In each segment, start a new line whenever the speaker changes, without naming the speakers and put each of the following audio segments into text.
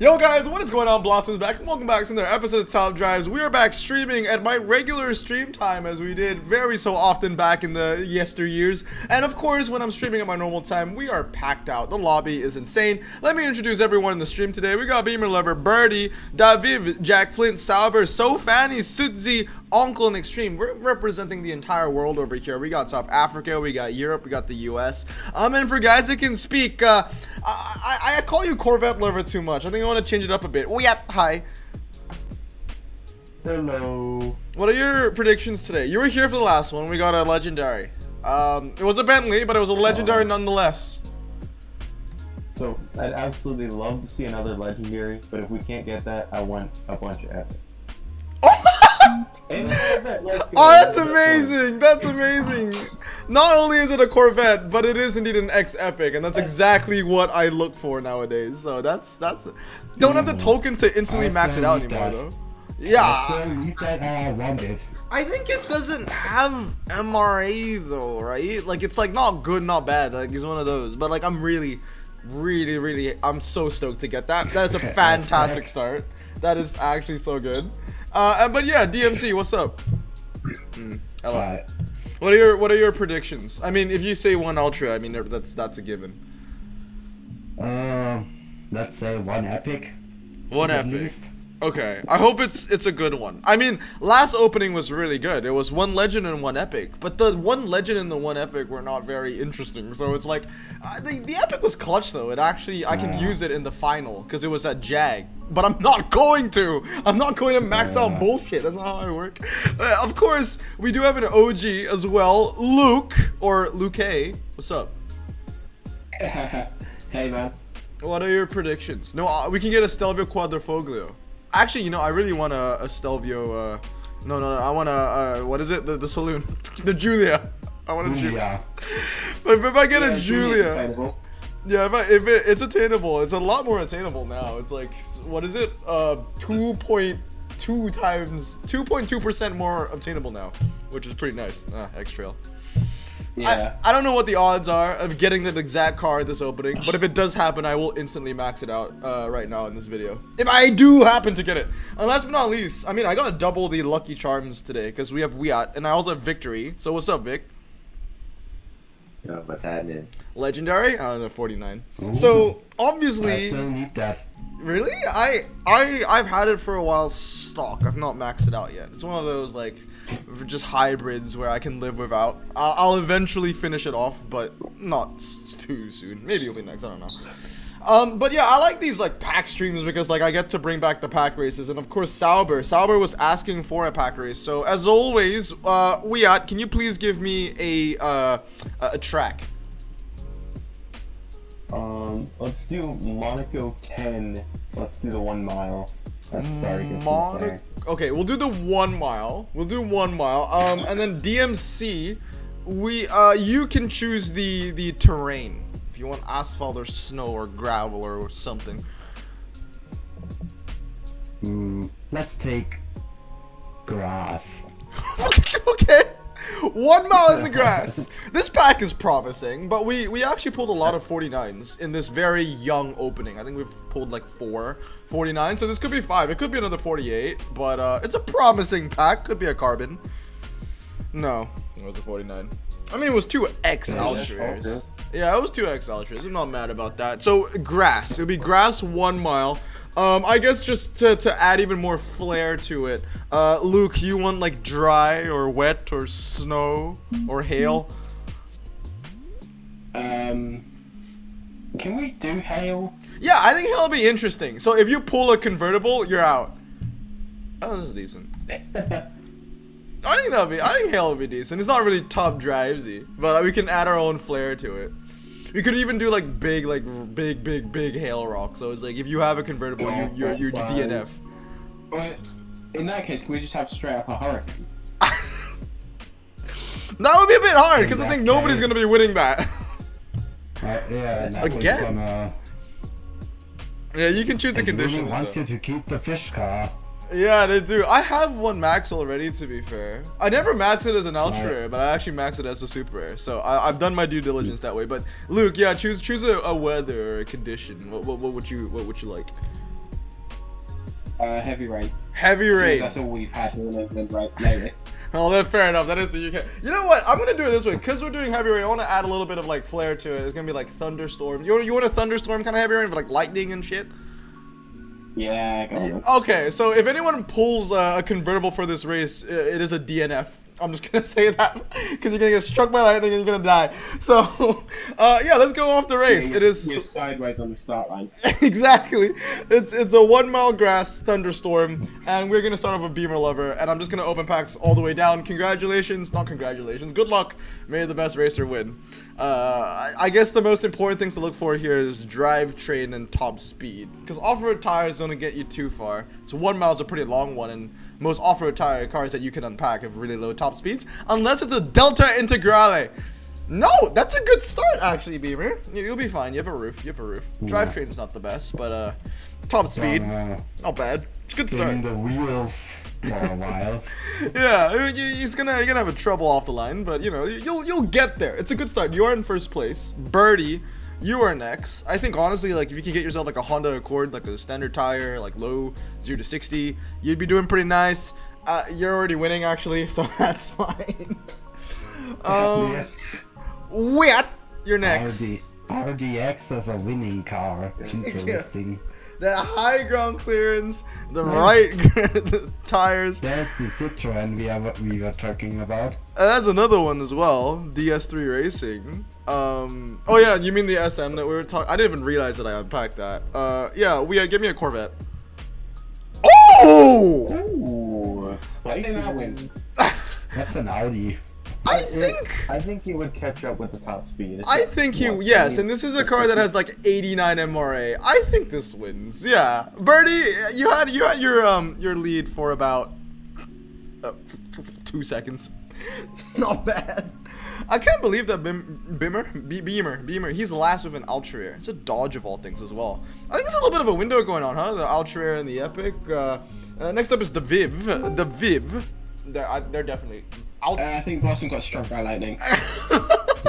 Yo guys, what is going on? Blossom's back welcome back to another episode of Top Drives. We are back streaming at my regular stream time as we did very so often back in the yesteryears. And of course, when I'm streaming at my normal time, we are packed out. The lobby is insane. Let me introduce everyone in the stream today. We got Beamer Lover, Birdie, Daviv, Jack Flint, Sauber, So Fanny, Sudzi, Uncle and Extreme. We're representing the entire world over here. We got South Africa, we got Europe, we got the US. Um, and for guys that can speak, uh, I, I, I call you Corvette lover too much. I think I want to change it up a bit. Oh yeah, hi.
Hello.
What are your predictions today? You were here for the last one. We got a legendary. Um, it was a Bentley, but it was a legendary nonetheless.
So I'd absolutely love to see another legendary, but if we can't get that, I want a bunch of epic.
Oh, that's amazing! That's amazing! Not only is it a Corvette, but it is indeed an X Epic, and that's exactly what I look for nowadays. So that's that's. Don't have the tokens to instantly max it out anymore, though. Yeah,
I still need that I want it.
I think it doesn't have MRA though, right? Like it's like not good, not bad. Like it's one of those. But like I'm really, really, really, I'm so stoked to get that. That is a fantastic start. That is actually so good. Uh, but yeah, DMC, what's up? Mm, hello.
But
What are your What are your predictions? I mean, if you say one ultra, I mean that's that's a given.
um, let's say one epic.
One
at
epic.
least.
Okay, I hope it's it's a good one. I mean, last opening was really good. It was one legend and one epic, but the one legend and the one epic were not very interesting. So it's like, uh, the the epic was clutch though. It actually I can
Yeah.
use it in the final because it was at Jag. But I'm not going to. I'm not going to max out bullshit. That's not how I work. Uh, of course, we do have an OG as well, Luke or Luke. A. What's up?
hey man.
What are your predictions? No, uh, we can get a Stelvio Quadrifoglio. Actually, you know, I really want a, a Stelvio. Uh, no, no, no, I want a. Uh, what is it? The, the saloon. the Giulia. I want a Giulia.
Yeah.
If, if I get a
Giulia.
Yeah, if, I, if it, it's attainable, it's a lot more attainable now. It's like, what is it? Uh, 2.2 times, 2.2% more obtainable now, which is pretty nice. Ah, X Trail.
Yeah.
I, I don't know what the odds are of getting that exact card this opening, but if it does happen, I will instantly max it out uh, right now in this video. If I do happen to get it. And last but not least, I mean, I gotta double the Lucky Charms today because we have Wyatt, and I also have Victory. So what's up, Vic?
Yo, what's happening?
Legendary? I don't know, 49.
Ooh.
So, obviously...
I still need that.
Really? I I I've had it for a while stock. I've not maxed it out yet. It's one of those like just hybrids where I can live without. I'll, I'll eventually finish it off, but not too soon. Maybe it'll be next. I don't know. Um, but yeah, I like these like pack streams because like I get to bring back the pack races, and of course Sauber. Sauber was asking for a pack race, so as always, uh, Wyatt, can you please give me a uh, a a track?
Um, let's do Monaco 10. Let's do the one mile. Start against
Monaco. Okay, we'll do the one mile. We'll do one mile. Um, and then DMC, we uh, you can choose the the terrain if you want asphalt or snow or gravel or something.
Hmm. let's take grass.
okay. One mile in the grass. This pack is promising, but we we actually pulled a lot of 49s in this very young opening. I think we've pulled like four 49, so this could be five. It could be another 48, but uh, it's a promising pack. Could be a carbon. No, it was a 49. I mean, it was two X
okay.
Yeah, it was two X Ultras. I'm not mad about that. So grass. It would be grass one mile. Um, I guess just to, to add even more flair to it, uh, Luke, you want like dry or wet or snow or hail?
Um, can we do hail?
Yeah, I think hail will be interesting. So if you pull a convertible, you're out. Oh, this is decent. I think that'll be. I think hail will be decent. It's not really top drivesy, but we can add our own flair to it. We could even do like big, like big, big, big hail rock. So it's like if you have a convertible, you you're, you're DNF.
But in that case, can we just have straight up a hurricane?
That would be a bit hard because I
that
think nobody's
case-
gonna be winning that.
Uh, yeah, and that was
Again?
Gonna,
yeah, you can choose the
it really
conditions.
wants
though.
you to keep the fish car.
Yeah, they do. I have one max already, to be fair. I never max it as an ultra
Right.
rare, but I actually max it as a super rare. So I, I've done my due diligence that way. But Luke, yeah, choose choose a, a weather or a condition. What, what, what would you what would you like?
Uh, heavy rain.
Heavy rain.
That's all we've had here in England right lately.
Well, then fair enough. That is the UK. You know what? I'm gonna do it this way because we're doing heavy rain. I want to add a little bit of like flair to it. It's gonna be like thunderstorms. You want you want a thunderstorm kind of heavy rain, but like lightning and shit.
Yeah.
Okay, so if anyone pulls uh, a convertible for this race, it is a DNF. I'm just gonna say that because you're gonna get struck by lightning and you're gonna die. So, uh, yeah, let's go off the race.
You're-
It is
You're sideways on the start line.
exactly. It's it's a one mile grass thunderstorm, and we're gonna start off with Beamer Lover, and I'm just gonna open packs all the way down. Congratulations, not congratulations. Good luck. May the best racer win. Uh, I I guess the most important things to look for here is drivetrain and top speed, because off-road tires don't get you too far. So one mile is a pretty long one, and most off-road tire cars that you can unpack have really low top speeds, unless it's a Delta Integrale. No, that's a good start actually, Beamer. You- You'll be fine. You have a roof. You have a roof. Drivetrain's not the best, but uh, top speed,
Uh,
not bad. It's a good start.
the wheels for a while.
Yeah, I mean, you- he's gonna you're gonna have a trouble off the line, but you know you'll you'll get there. It's a good start. You are in first place. Birdie, you are next. I think honestly, like if you can get yourself like a Honda Accord, like a standard tire, like low zero to sixty, you'd be doing pretty nice. Uh, you're already winning actually, so that's fine. um,
yes.
wait, you're next.
RD, RDX as a winning car. Interesting.
The high ground clearance, the right the tires.
There's the Citroen we, are, we were talking about.
Uh, that's another one as well. DS3 Racing. Um. Oh yeah, you mean the SM that we were talking? I didn't even realize that I unpacked that. Uh. Yeah. We uh, give me a Corvette. Oh!
Ooh,
I
spiky.
think that wins.
That's an Audi.
I think.
I think he would catch up with the top speed. It's
I think he.
what,
Yes, and this is a car that has like 89 MRA. I think this wins. Yeah, Birdie, you had you had your um your lead for about uh, two seconds. Not bad. I can't believe that Bim, Bimmer, Be- Beamer, Beamer, he's last with an Ultra It's a Dodge of all things as well. I think there's a little bit of a window going on, huh? The Ultra and the Epic. Uh, uh, next up is the Viv. The Viv. They're, I- they're definitely.
Uh, I think Boston got struck by lightning.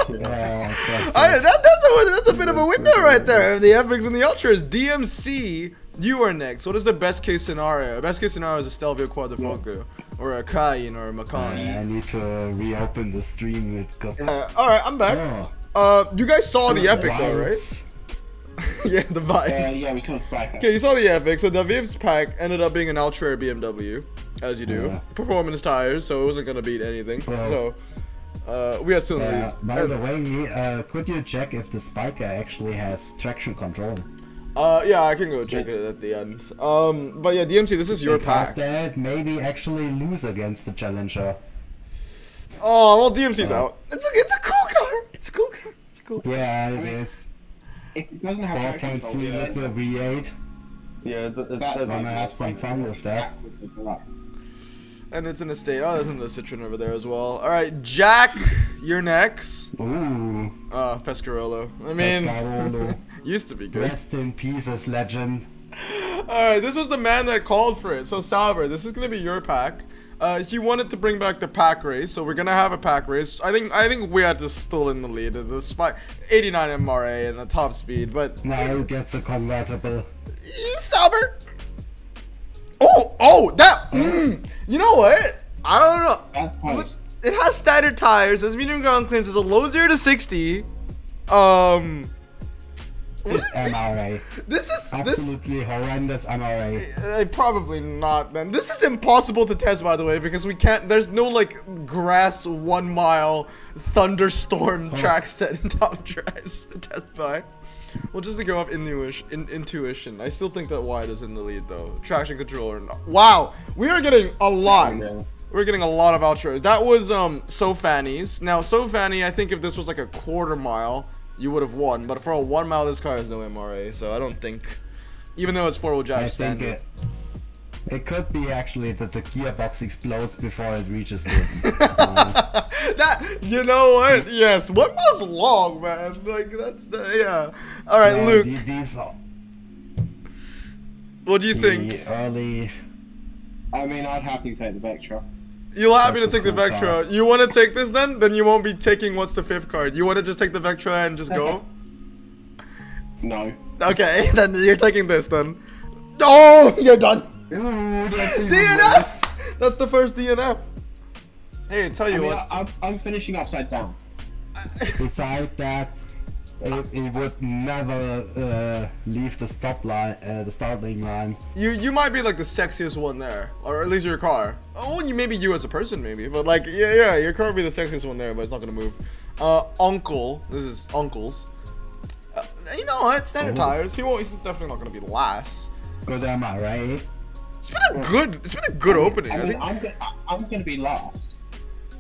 Yeah, that's
I, that, that's, a, that's a bit of a window right there. The Epics and the Ultras. DMC, you are next. What is the best case scenario? Best case scenario is a Stelvio Quadrifoglio, or a Cayenne, or a Macan.
I need to reopen the stream. It got.
Uh, Alright, I'm back.
Oh,
Uh, you guys saw the Epic though, right? yeah, the vibes.
Uh, yeah, we saw the spike.
Okay, you saw the Epic. So the Viv's pack ended up being an Ultra BMW, as you do.
Yeah.
Performance tires, so it wasn't gonna beat anything.
Well-
so, uh, we are still the
Yeah, by the way, uh, could you check if the Spyker actually has traction control?
Uh, yeah, I can go check it at the end. Um, but yeah, DMC, this is your
because
pack.
then maybe actually lose against the Challenger.
Oh, well, DMC's
Oh.
out. It's a, it's a cool car. It's a cool car. It's a cool. Car.
Yeah, it is.
It doesn't have traction
4.3
control. yeah.
liter V8.
Yeah, th- it
That's
says-
gonna
fine.
have some fun with that.
And it's in a state. Oh, there's another Citroen over there as well. All right, Jack, you're next.
Ooh,
Uh, Pescarolo. I mean,
Pescarolo.
used to be good.
rest in pieces, legend.
All right, this was the man that called for it. So Sauber, this is gonna be your pack. Uh, he wanted to bring back the pack race, so we're gonna have a pack race. I think I think we had to still in the lead. The spy, 89 MRA and the top speed, but
Now he gets a convertible.
Sauber. Oh, oh, that. Mm, you know what? I don't know. It has standard tires. Has medium ground clearance is a low zero to 60. Um,
MRA.
this is this.
Absolutely horrendous MRA.
Uh, probably not then. This is impossible to test by the way because we can't there's no like grass one mile thunderstorm track set in top drives to test by. We'll just go off intuition, in, intuition. I still think that Wyatt is in the lead though. Traction controller. No. Wow, we are getting a lot.
Yeah.
We're getting a lot of outros. That was um So Fanny's. Now So Fanny, I think if this was like a quarter mile, you would have won. But for a one mile, this car has no MRA, so I don't think. Even though it's four wheel drive
I think it, it could be actually that the gearbox explodes before it reaches the. uh,
that you know what? Yes, one mile's long, man. Like that's the yeah. All right,
uh,
Luke,
the- These are
what do you think?
early.
I mean, I'd happily take the Vectra.
You're happy to
That's a
take the
cool car.
Vectra. You want to take this then? Then you won't be taking what's the fifth card. You want to just take the Vectra and just go?
No.
Okay, then you're taking this then. Oh, you're done.
Ooh, that's even
DNF! That's the first DNF. Hey, tell
I
you
mean,
what.
I, I'm, I'm finishing upside down.
worse. Besides that, it, it would never uh, leave the stop line, uh, the starting line.
You you might be like the sexiest one there, or at least your car. Oh, you maybe you as a person maybe, but like yeah yeah, your car would be the sexiest one there, but it's not gonna move. Uh, Uncle, this is Uncle's. Uh, you know what? Standard
Oh.
tires. He won't. He's definitely not gonna be last.
Good am I right?
It's been a good. It's been a good opening.
I
I
mean,
think.
I'm, I- I'm gonna be last.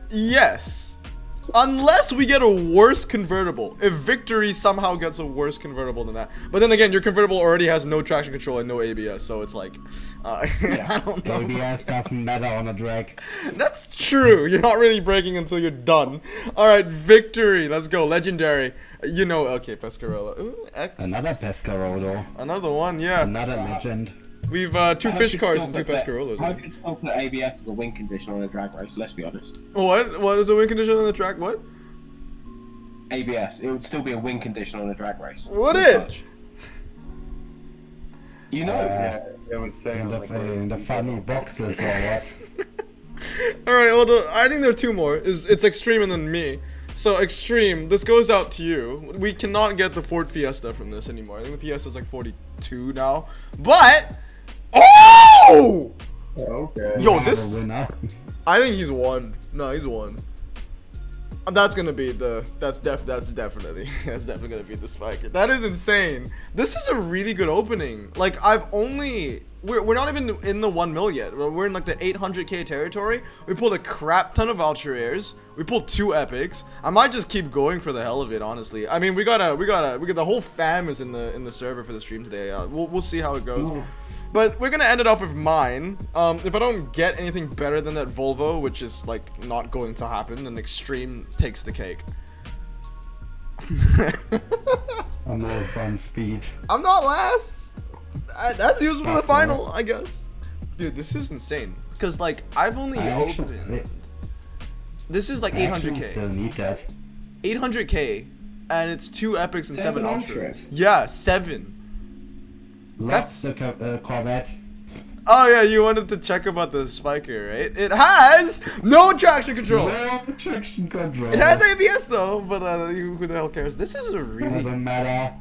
Yes. Unless we get a worse convertible. If Victory somehow gets a worse convertible than that. But then again, your convertible already has no traction control and no ABS, so it's like, uh, I don't know.
ABS doesn't matter on a drag.
That's true. You're not really braking until you're done. All right, Victory. Let's go. Legendary. You know, okay, Pescarolo. Ooh, X.
Another Pescarolo.
Another one, yeah.
Another legend.
We've uh, two
How
fish cars and two
put that-
Pescarolos.
How could still put ABS as a win condition on a drag race? Let's be honest.
What? What is a win condition on the track? What?
ABS, it would still be a win condition on a drag race.
Would
As
it?
such. You know,
Uh,
Yeah, it would say
in the, in the funny boxes or what?
All right. Well, the, I think there are two more. Is it's Extreme and then me. So Extreme, this goes out to you. We cannot get the Ford Fiesta from this anymore. I think the Fiesta is like 42 now. But oh,
Okay.
Yo, this-. I think he's one. No, he's one. That's gonna be the. That's def. That's definitely. That's definitely gonna be the Spyker. That is insane. This is a really good opening. Like I've only. We're, we're not even in the one mil yet. We're in like the 800k territory. We pulled a crap ton of ultra rares. We pulled two epics. I might just keep going for the hell of it. Honestly. I mean, we gotta. We gotta. We got the whole fam is in the in the server for the stream today. Uh, we'll we'll see how it goes. But we're gonna end it off with mine. Um, if I don't get anything better than that Volvo, which is like not going to happen, then Extreme takes the cake.
I'm also on speed.
I'm not last. I, that's used for the final, I guess. Dude, this is insane. Cause like I've only
I actually,
opened. This is like
I actually still
800k.
need that.
800k, and it's two epics and seven,
Seven
ultras.
ultras.
Yeah, seven.
That's the uh, Corvette.
Oh yeah, you wanted to check about the Spyker, right? It has no traction control.
No traction control.
It has ABS though, but uh, who the hell cares? This is a really,
Doesn't matter.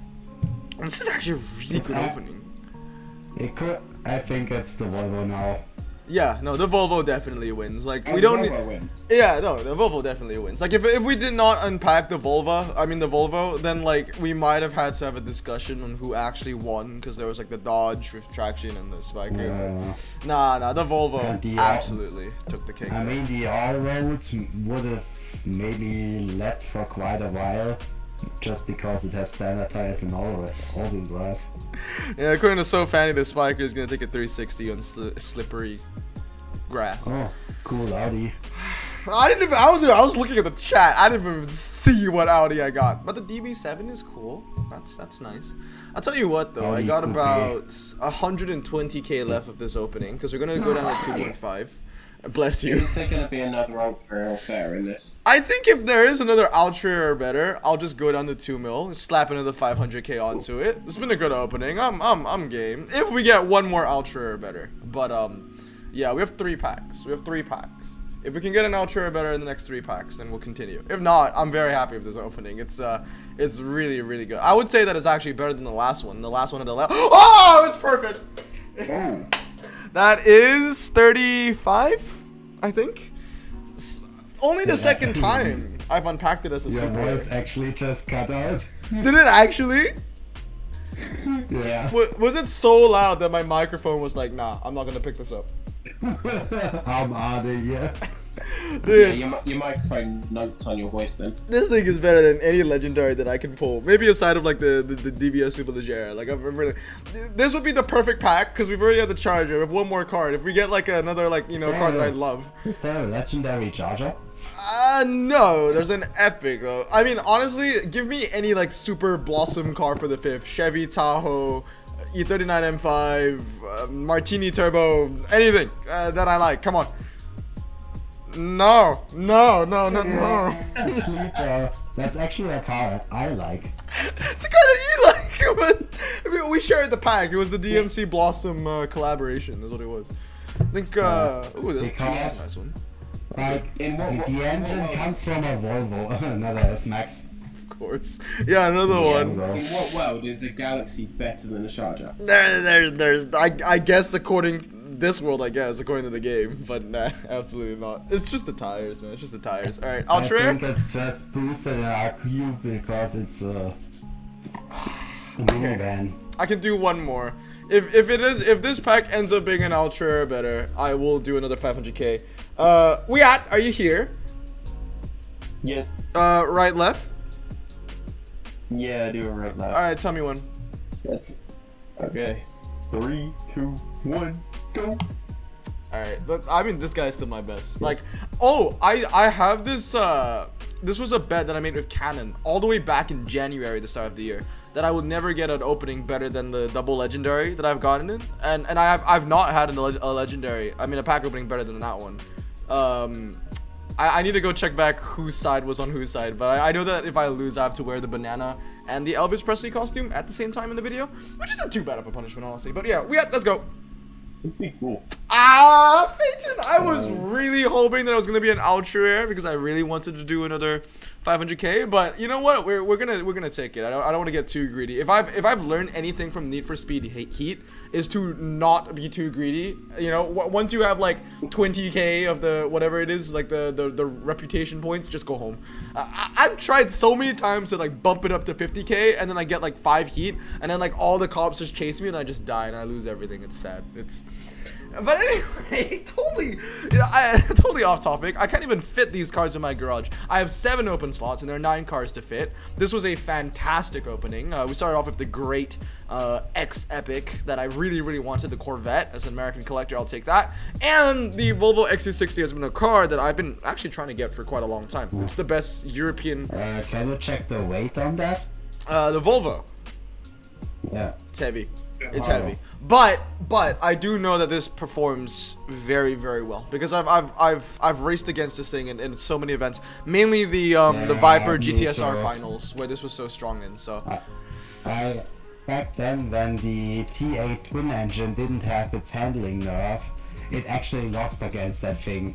this is actually a really
It's
good opening.
It could. I think it's the Volvo now.
Yeah, no, the Volvo definitely wins. Like we don't.
Volvo
need-
wins.
Yeah, no, the Volvo definitely wins. Like if if we did not unpack the Volvo, I mean the Volvo, then like we might have had to have a discussion on who actually won because there was like the Dodge with traction and the Spyker.
Yeah.
Nah, nah, the Volvo
the, uh,
absolutely took the cake.
I mean, the all roads would have maybe led for quite a while, just because it has standard tires and all all-wheel drive.
yeah, according to So Fanny, the Spyker is gonna take a 360 on sli- slippery grass.
Oh, cool Audi.
I didn't even. I was. I was looking at the chat. I didn't even see what Audi I got. But the DB7 is cool. That's that's nice. I'll tell you what though. I got
coupe.
about 120k left of this opening because we're gonna go down to 2.5. Bless you.
Is there going to be another ultra fair in this?
I think if there is another Ultra or better, I'll just go down to 2 mil, slap another 500k onto it. It's been a good opening. I'm I'm I'm game. If we get one more Ultra or better. But um yeah, we have 3 packs. We have 3 packs. If we can get an Ultra better in the next 3 packs, then we'll continue. If not, I'm very happy with this opening. It's uh it's really really good. I would say that it's actually better than the last one. The last one had the left. Oh, it's perfect. That is 35, I think. S- Only the second time I've unpacked it as a
Your
super.
voice actually just cut out.
Did it actually?
Yeah.
Wa- Was it so loud that my microphone was like, nah, I'm not gonna pick this up?
I'm Audi, yeah.
yeah,
Dude,
your, your microphone notes on your voice then.
this thing is better than any legendary that I can pull. Maybe aside of like the the, the DBS Super Leggera. Like I'm really, this would be the perfect pack because we've already had the Charger. We have one more card. If we get like another like you know card that I love.
Is there a legendary charger?
Uh, no, there's an epic though. I mean, honestly, give me any like super blossom car for the fifth. Chevy Tahoe, E39 M5, uh, Martini Turbo, anything uh, that I like. Come on. No, no, no, no, no.
Sleeper. That's actually a car I like.
it's a car that you like. but I mean, we shared the pack. It was the DMC Blossom uh, collaboration. That's what it was. I think. Uh, ooh, that's a nice one.
Like,
In
the, the engine comes from a Volvo, another S-Max.
Of course. Yeah, another one.
Volvo.
In what world is a Galaxy better than a Charger?
There, there's, there's. I, I guess according this world, I guess according to the game, but nah, absolutely not. It's just the tires, man. It's just the tires. All right,
I
Ultra
think
Air.
it's just boosted in RQ because it's a minivan.
I can do one more. If if it is if this pack ends up being an Ultra rare better, I will do another 500k. Uh, Wyatt? Are you here?
Yes.
Uh, right, left.
Yeah, I do it right now.
All right, tell me one.
That's okay. Three, two, one, go.
All right, but I mean this guy's still my best. Like, oh, I I have this. Uh, this was a bet that I made with Canon all the way back in January, the start of the year, that I would never get an opening better than the double legendary that I've gotten in, and and I have I've not had a, leg- a legendary. I mean a pack opening better than that one. Um, I, I need to go check back whose side was on whose side, but I, I know that if I lose, I have to wear the banana and the Elvis Presley costume at the same time in the video, which isn't too bad of a punishment, honestly. But yeah, we had, let's go.
Cool.
Ah, Phaeton, I was really hoping that it was gonna be an ultra rare because I really wanted to do another 500k. But you know what? We're, we're gonna we're gonna take it. I don't, I don't want to get too greedy. If I've if I've learned anything from Need for Speed Heat is to not be too greedy. You know, once you have like 20k of the whatever it is, like the the, the reputation points, just go home. I, I- I've tried so many times to like bump it up to 50k, and then I get like five heat, and then like all the cops just chase me, and I just die, and I lose everything. It's sad. It's but anyway, totally, you know, I, totally off topic. I can't even fit these cars in my garage. I have seven open slots, and there are nine cars to fit. This was a fantastic opening. Uh, we started off with the great uh, X Epic that I really, really wanted. The Corvette as an American collector, I'll take that. And the Volvo XC60 has been a car that I've been actually trying to get for quite a long time. It's the best European.
Uh, can you check the weight on that?
Uh, the Volvo.
Yeah.
It's heavy. It's
Oh.
heavy. But but I do know that this performs very very well because I've I've I've I've raced against this thing in, in so many events. Mainly the um the Viper GTSR finals where this was so strong in. So
I back then when the T8 twin engine didn't have its handling nerf, it actually lost against that thing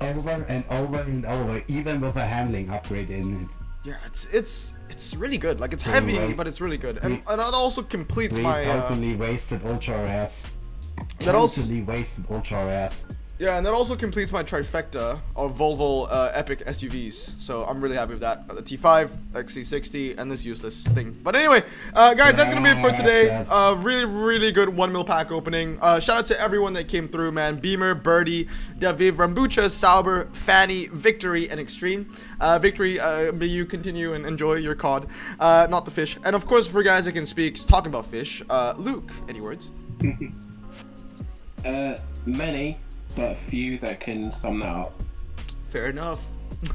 over and over and over, even with a handling upgrade in it.
Yeah, it's it's it's really good. Like it's heavy,
right.
but it's really good, and and it also completes
We
my uh,
totally wasted ultra rares.
That also-
totally wasted ultra rares.
Yeah, and that also completes my trifecta of Volvo uh, Epic SUVs. So I'm really happy with that. Uh, The T5, XC60, and this useless thing. But anyway, uh, guys, that's gonna be it for today. Uh, really, really good one mil pack opening. Uh, shout out to everyone that came through, man. Beamer, Birdie, Daviv, Rambucha, Sauber, Fanny, Victory, and Extreme. Uh, Victory, uh, may you continue and enjoy your cod, uh, not the fish. And of course, for guys that can speak, talking about fish, uh, Luke, any words?
Uh, many, but a few that can sum that up.
Fair enough.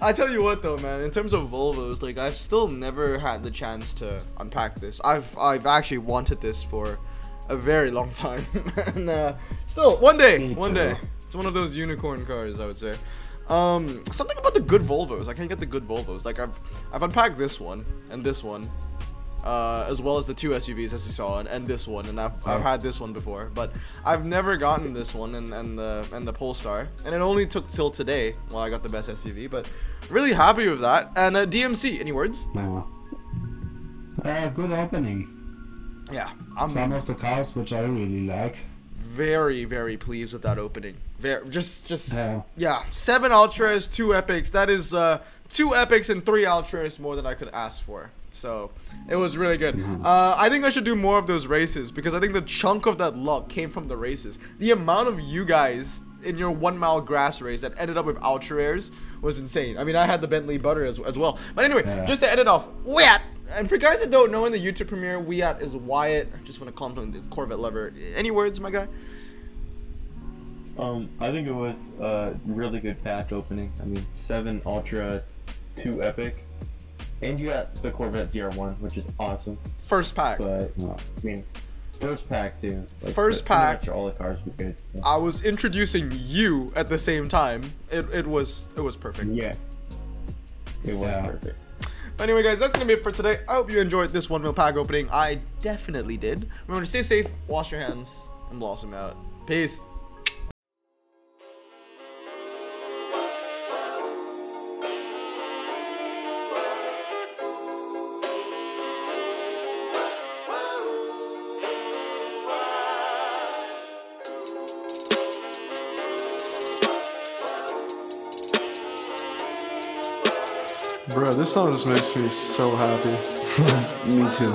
I tell you what though, man, in terms of Volvos, like I've still never had the chance to unpack this. I've I've actually wanted this for a very long time. and uh, still one day, one day. It's one of those unicorn cars, I would say. Um, something about the good Volvos. I can't get the good Volvos. Like I've I've unpacked this one and this one. Uh, as well as the two SUVs as you saw and, and this one and I've, I've had this one before but I've never gotten this one and, and the and the Polestar and it only took till today while I got the best SUV but really happy with that and uh, DMC any words
No. Uh, good opening.
yeah I'm
Some of the cars which I really like.
very very pleased with that opening very just just
Yeah.
yeah seven ultras two epics that is uh two epics and three ultras more than i could ask for so it was really good. Uh i think i should do more of those races because i think the chunk of that luck came from the races. The amount of you guys in your one mile grass race that ended up with ultra rares was insane. I mean i had the bentley Batur as, as well. But anyway
Yeah.
just to end it off wyatt and for guys that don't know in the youtube premiere wyatt is wyatt. I just want to call him the corvette lover. Any words my guy?
Um, I think it was a really good pack opening. I mean, seven Ultra, two Epic, and you got the Corvette ZR1, which is awesome.
first pack
But
Yeah.
I mean, first pack too. Like,
First pack.
much all the cars were good. so-
I was introducing you at the same time. It, it was it was perfect.
Yeah. It was
Yeah.
perfect.
Anyway, guys, that's gonna be it for today. I hope you enjoyed this one mil pack opening. I definitely did. Remember to stay safe, wash your hands, and blossom out. Peace.
Bro, this song just makes me so happy.
Me too.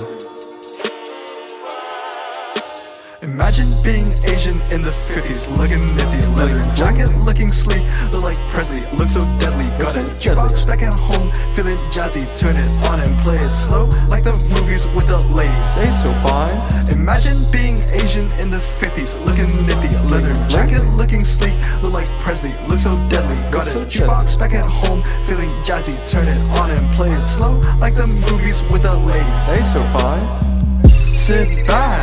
Imagine being Asian in the 50s, looking nifty, leather jacket, looking sleek, look like Presley, look so deadly. Got a jukebox back at home, feeling jazzy, turn it on and play it slow, like the movies with the ladies.
They so fine.
Imagine being Asian in the 50s, looking nifty, leather jacket, looking sleek, look like Presley, look so deadly. Got a jukebox back at home, feeling jazzy, turn it on and play it slow, like the movies with the ladies.
They so fine.
Sit back,